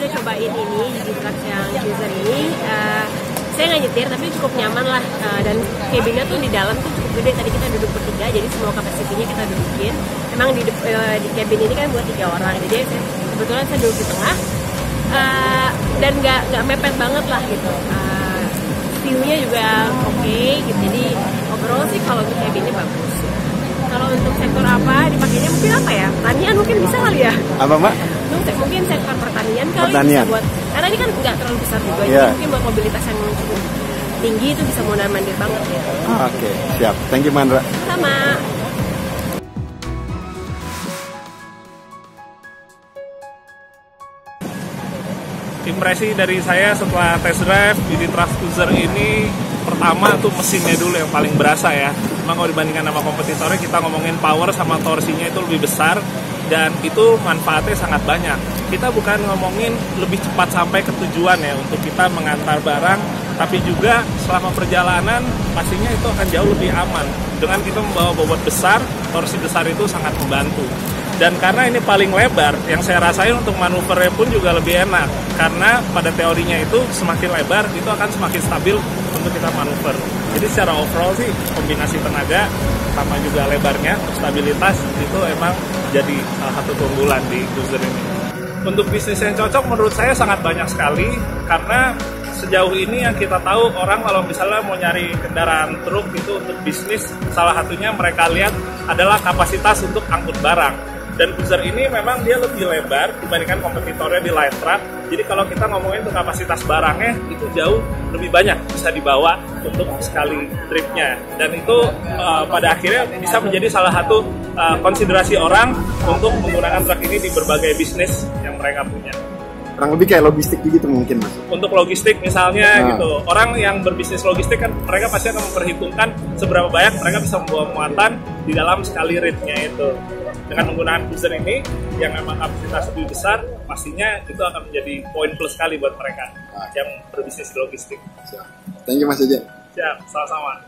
cobain ini di yang user ini. Uh, saya nggak nyetir tapi cukup nyaman lah. Uh, dan cabinnya tuh di dalam tuh cukup gede. Tadi kita duduk bertiga jadi semua kapasitinya kita dudukin. Emang di uh, di cabin ini kan buat tiga orang jadi kebetulan saya duduk di tengah. Uh, dan nggak nggak mepet banget lah gitu. Uh, view-nya juga oke okay, gitu. Jadi overall sih kalau untuk cabinnya bagus kalau untuk sektor apa dipakainya mungkin apa ya pertanian mungkin bisa kali ya apa mbak mungkin sektor pertanian kali pertanian. bisa buat karena ini kan nggak terlalu besar juga yeah. jadi Iya. mungkin buat mobilitas yang cukup tinggi itu bisa mondar mandir banget ya oke okay, siap thank you Mandra sama impresi dari saya setelah test drive di Trust Cruiser ini pertama tuh mesinnya dulu yang paling berasa ya. Memang kalau dibandingkan sama kompetitornya kita ngomongin power sama torsinya itu lebih besar dan itu manfaatnya sangat banyak. Kita bukan ngomongin lebih cepat sampai ke tujuan ya untuk kita mengantar barang, tapi juga selama perjalanan pastinya itu akan jauh lebih aman. Dengan kita membawa bobot besar, torsi besar itu sangat membantu. Dan karena ini paling lebar, yang saya rasain untuk manuvernya pun juga lebih enak. Karena pada teorinya itu semakin lebar, itu akan semakin stabil untuk kita manuver. Jadi secara overall sih kombinasi tenaga sama juga lebarnya, stabilitas itu emang jadi salah satu keunggulan di cruiser ini. Untuk bisnis yang cocok menurut saya sangat banyak sekali karena sejauh ini yang kita tahu orang kalau misalnya mau nyari kendaraan truk itu untuk bisnis salah satunya mereka lihat adalah kapasitas untuk angkut barang dan Cruiser ini memang dia lebih lebar dibandingkan kompetitornya di light truck. Jadi kalau kita ngomongin untuk kapasitas barangnya itu jauh lebih banyak bisa dibawa untuk sekali tripnya. Dan itu uh, pada akhirnya bisa menjadi salah satu uh, konsiderasi orang untuk menggunakan truk ini di berbagai bisnis yang mereka punya. Kurang lebih kayak logistik gitu mungkin mas. Untuk logistik misalnya nah. gitu. Orang yang berbisnis logistik kan mereka pasti akan memperhitungkan seberapa banyak mereka bisa membawa muatan di dalam sekali rate-nya itu dengan menggunakan cruiser ini yang memang kapasitas lebih besar pastinya itu akan menjadi poin plus sekali buat mereka nah. yang berbisnis logistik Siap. thank you mas Ejen siap sama-sama